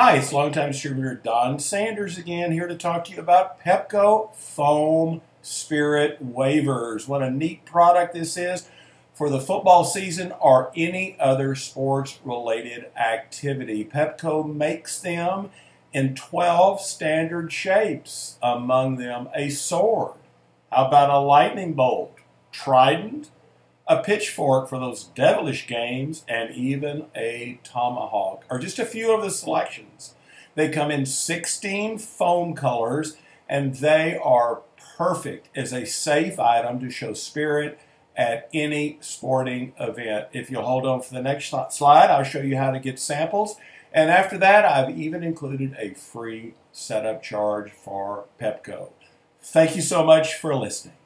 Hi, it's longtime distributor Don Sanders again, here to talk to you about Pepco Foam Spirit Wavers. What a neat product this is for the football season or any other sports related activity. Pepco makes them in 12 standard shapes, among them a sword. How about a lightning bolt, trident, a pitchfork for those devilish games, and even a tomahawk are just a few of the selections. They come in 16 foam colors, and they are perfect as a safe item to show spirit at any sporting event. If you'll hold on for the next slide, I'll show you how to get samples. And after that, I've even included a free setup charge for Pepco. Thank you so much for listening.